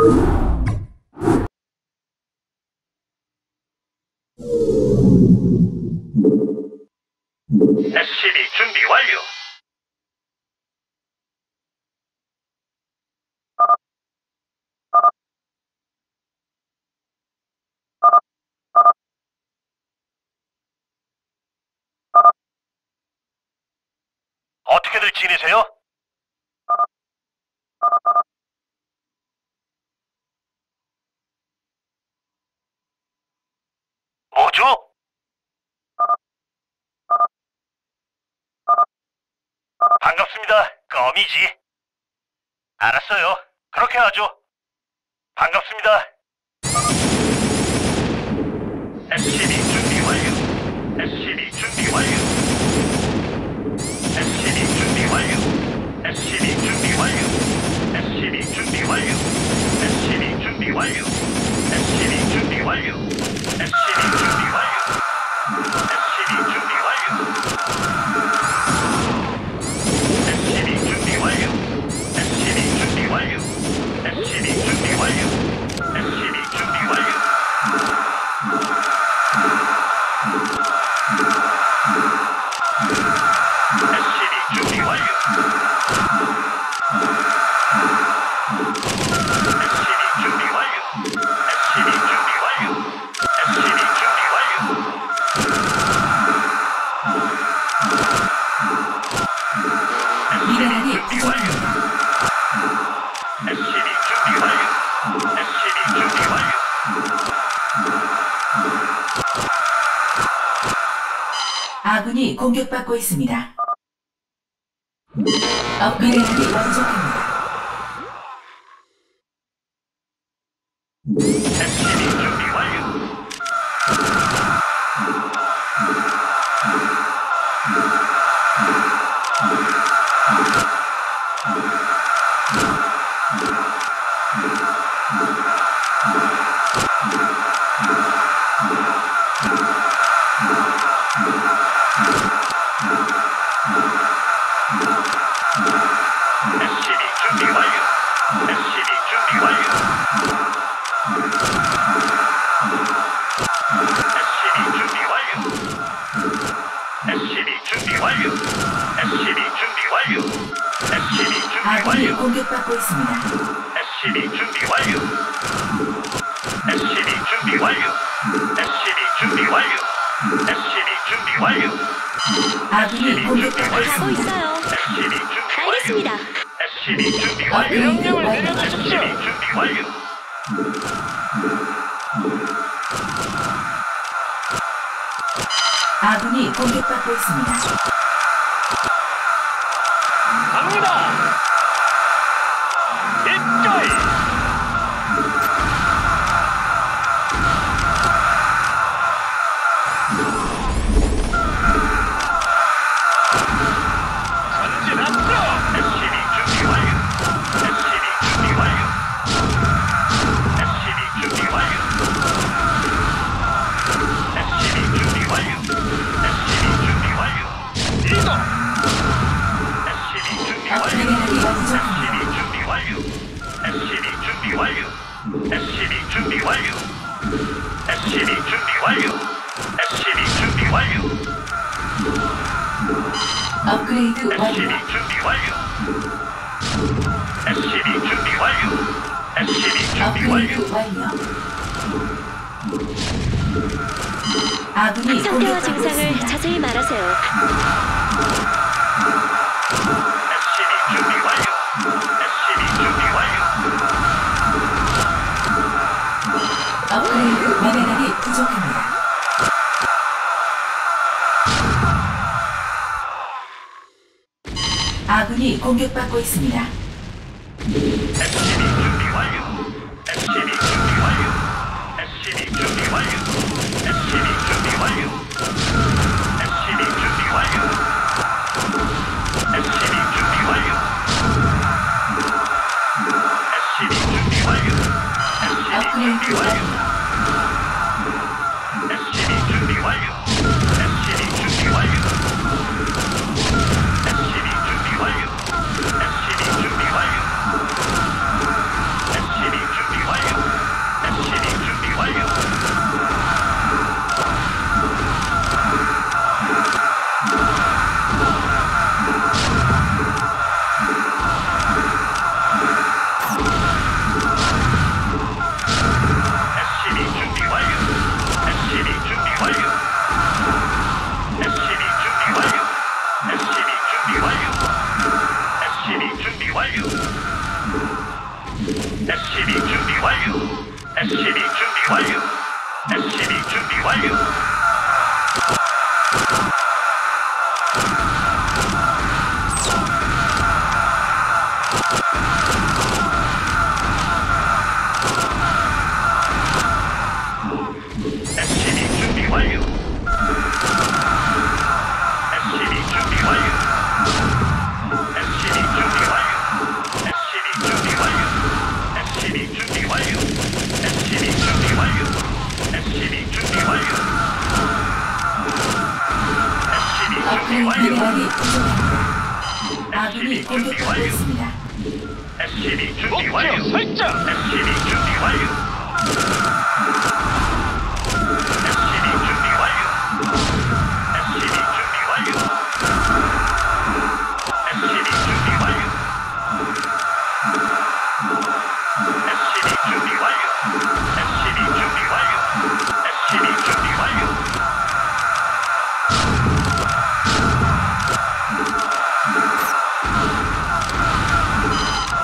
SCB 준비 완료. 어떻게들 지내세요? 뭐죠? 반갑습니다. 껌이지. 알았어요. 그렇게 하죠. 반갑습니다. SCB 준비 완료. SCB 준비 완료. SCB 준비 완료. SCB 준비 완료. SCB 준비 완료. SCB 준비 완료. SCB 준비 완료. SCB 준비 완료. 아군이 공격받고 있습니다. 업그레이드 부족합니다. SCB 준비 완료. SCB 준비 완료. 아군이 공격받고. 있어요. SCB 준비 완료. 알겠습니다. SCB 준비 완료. 업그레이드 완료. SCB 준비 완료. 아군이 공격받고 있습니다. 준비 완료. SCB 준비 완료. SCB 준비 완료. 업그레이드 SCB 완료. 준비 완료. SCB 준비 완료. SCB 준비 완료. 업그레이드 완료. 아군이 상태와 공격받고 증상을 있습니다. 자세히 말하세요. 업그레이드 미네랄이 부족합니다. 아군이 공격받고 있습니다. 준비 완료. 这个是我 SCB 준비 완료. 목표 설정. SCB 준비 완료.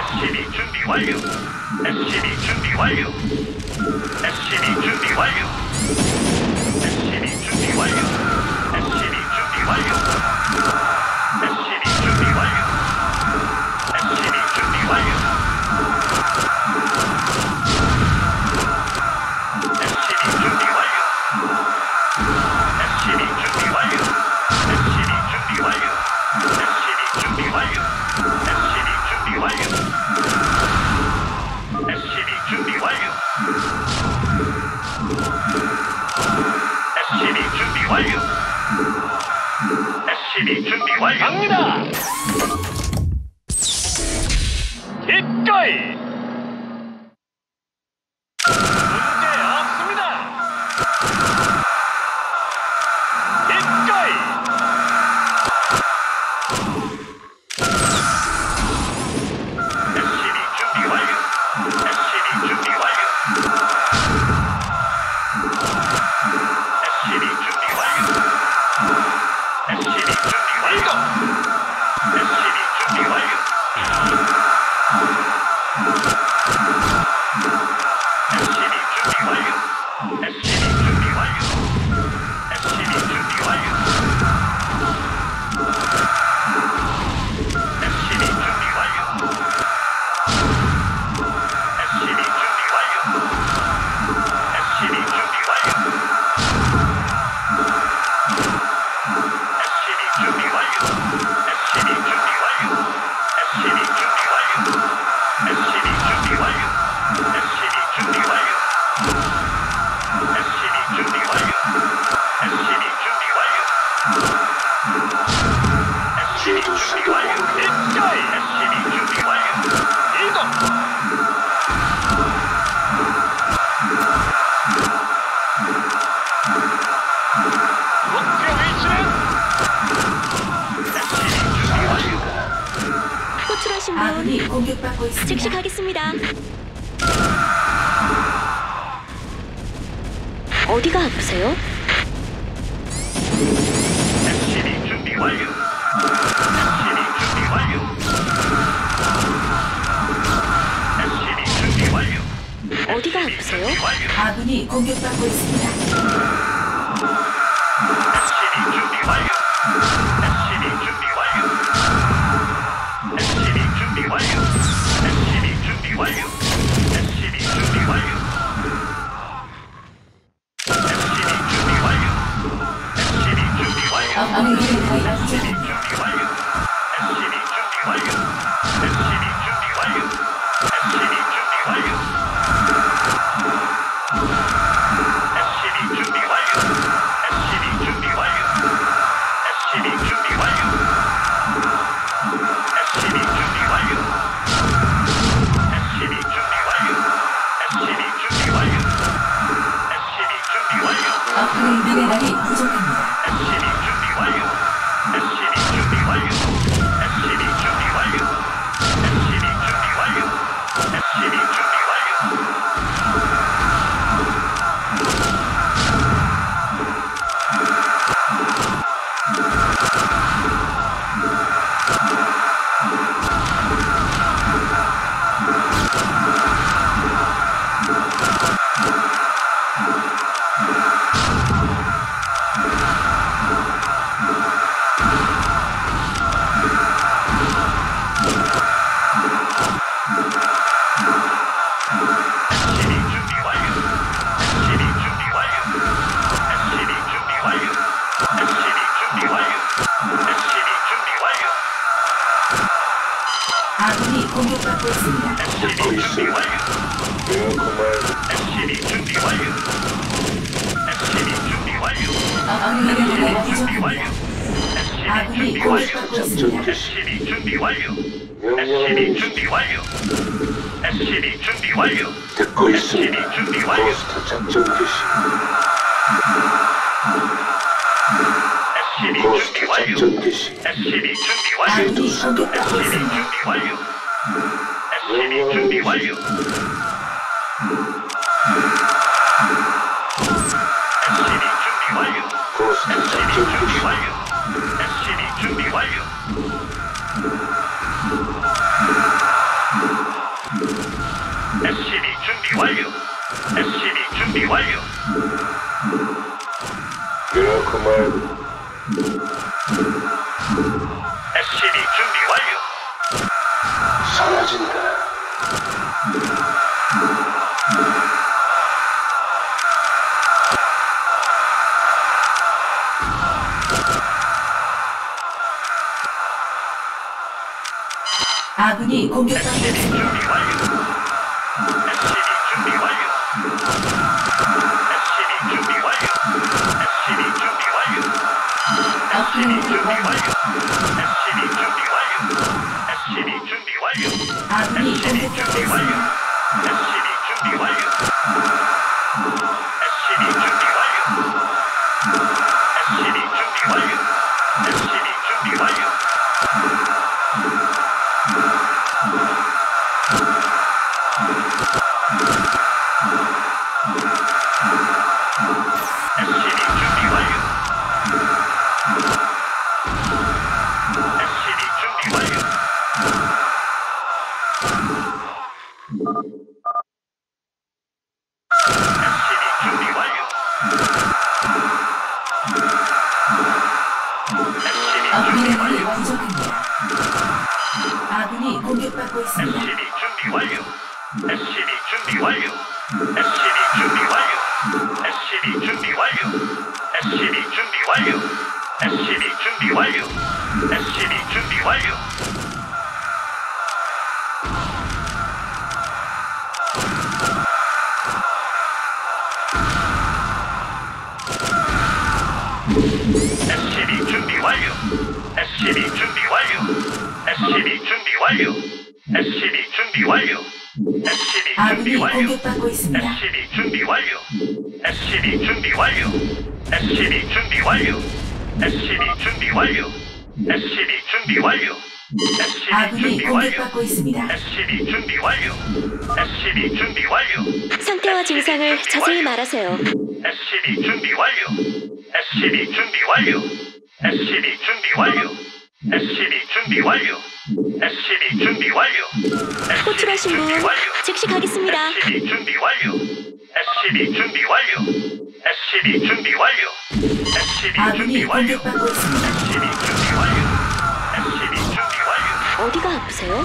SCB 준비 완료. SCB 준비 완료. SCB 준비 완료. 아군이 공격받고 있습니다. 즉시 가겠습니다. 어디가 아프세요? 어디가 아프세요? 아군이 공격받고 있습니다. SCB 준비 완료. SCB 준비 완료. SCB 준비 완료. 듣고 SCB 있습니다. 준비 완료. 고스트 작전 개시. SCB 고스트 준비 완료. 작전 개시. SCB 준비 완료. SCB. 준비 완료. SCB 준비 완료. SCB 준비 완료. 고스트 SCB 작전 준비 개시. 완료. 완료. SCB 준비 완료. SCB 준비 완료. 그렇고 말 아군이 공격받고 SCB 있습니다. 준비 완료. SCB 준비 완료. SCB 준비 완료. SCB 준비 완료. SCB 준비 완료. SCB 준비 완료. SCB 준비 완료. 아군이 SCB 공격받고 준비 완료. 있습니다. SCB 준비 완료. 업그레이드 완료. 부족합니다. 아군이 공격받고 있습니다. 준비 완료. SCB 준비 완료. SCB 준비 완료. SCB 준비 완료. SCB 준비 완료. SCB 준비 완료. SCB 준비 완료. 준비 완료. SCB 준비 완료. SCB 준비 완료. SCB 준비 완료. SCB 준비 아군이 완료. 공격받고 있습니다. SCB 준비 완료. SCB 준비 완료. SCB 준비 완료. SCB 준비 완료. SCB 준비 완료. SCB 아군이 준비 완료. 공격받고 있습니다. SCB 준비 완료. SCB 준비 완료. 상태와 증상을 자세히 말하세요. SCB 준비 완료. SCB 준비 완료. SCB 준비 완료. SCB 준비 완료. SCB 준비 완료. 호출하신 분 즉시 가겠습니다. SCB 준비 완료. SCB 준비 완료. SCB 준비 완료. SCB 완료. 준비 완료. SCB 준비 완료. 어디가 아프세요?